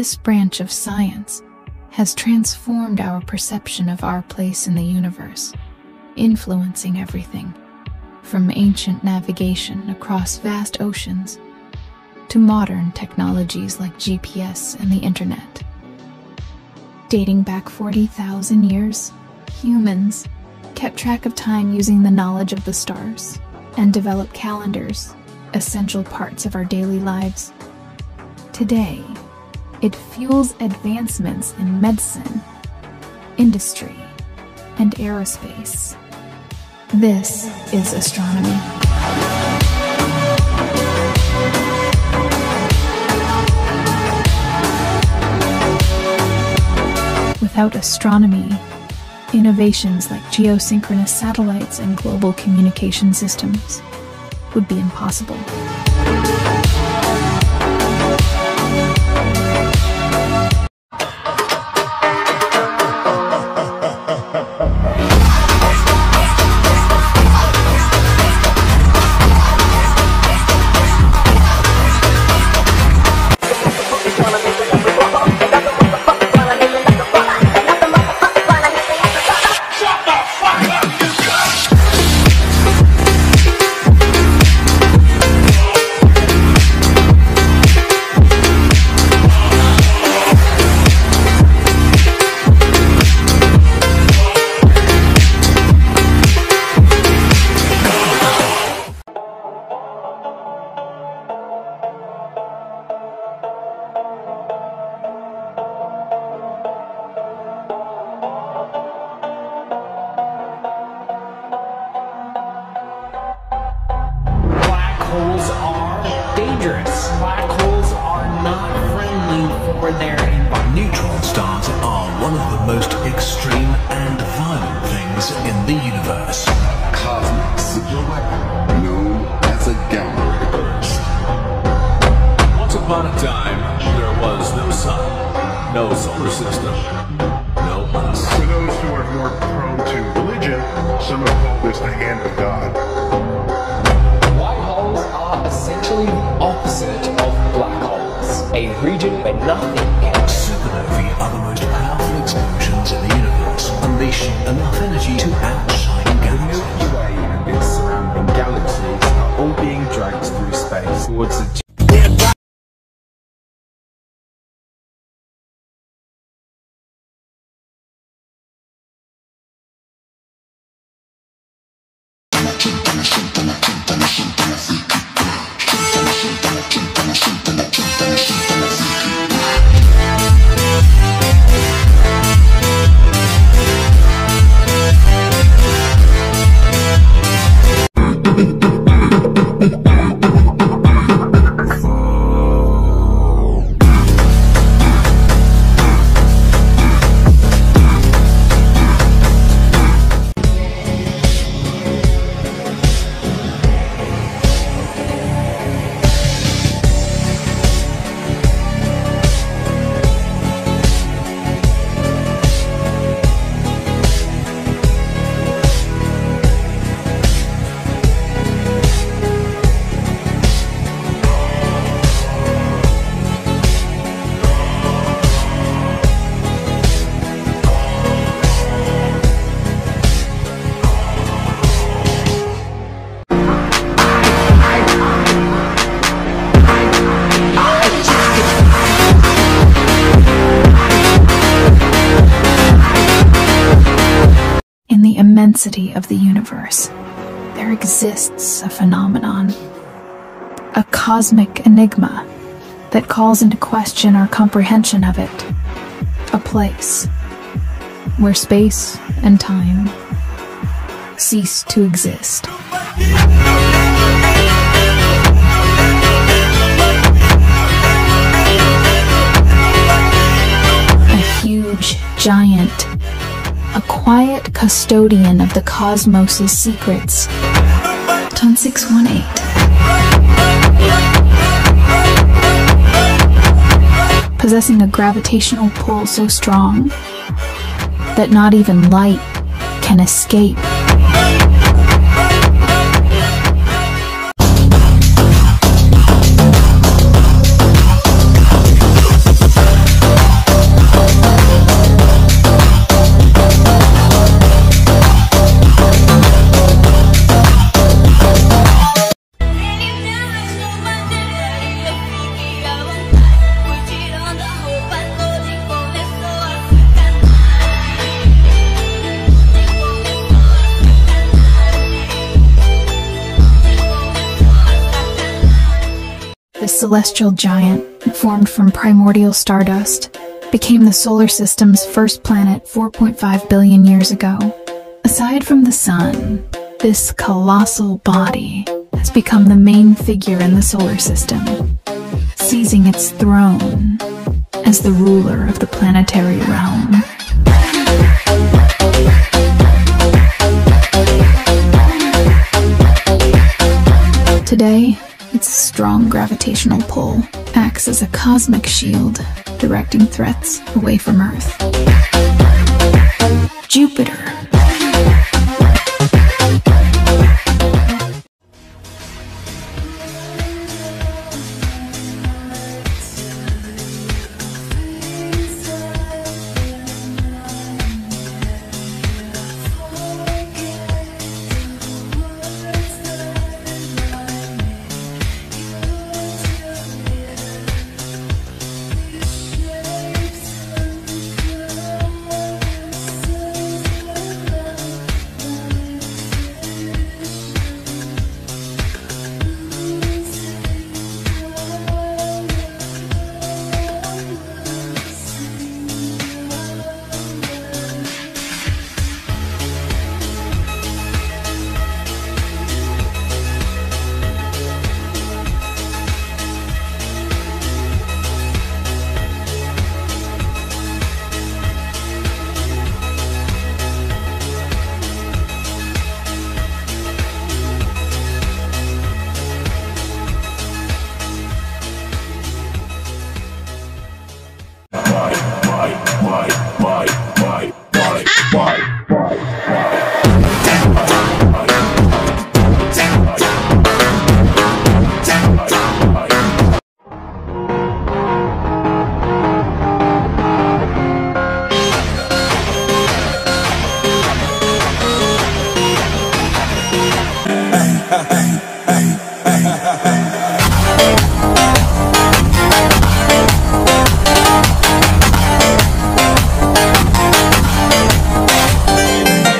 this, branch of science has transformed our perception of our place in the universe, influencing everything from ancient navigation across vast oceans to modern technologies like GPS and the internet. Dating back 40,000 years, humans kept track of time using the knowledge of the stars and developed calendars, essential parts of our daily lives. Today, it fuels advancements in medicine, industry, and aerospace. This is astronomy. Without astronomy, innovations like geosynchronous satellites and global communication systems would be impossible. Friendly for their. Neutron stars are one of the most extreme and violent things in the universe. cosmic superweapon known as a gamma ray burst. Once upon a time, there was no sun, no solar system, no us. For those who are more prone to religion, some have called this the hand of God. White holes are essentially the opposite of black holes. A region where nothing can immensity of the universe, there exists a phenomenon, a cosmic enigma that calls into question our comprehension of it, a place where space and time cease to exist. A huge giant a quiet custodian of the cosmos' secrets. Ton 618. possessing a gravitational pull so strong that not even light can escape. Celestial giant, formed from primordial stardust, became the solar system's first planet 4.5 billion years ago. Aside from the sun, this colossal body has become the main figure in the solar system, seizing its throne as the ruler of the planetary realm. Today, its strong gravitational pull acts as a cosmic shield, directing threats away from Earth. Jupiter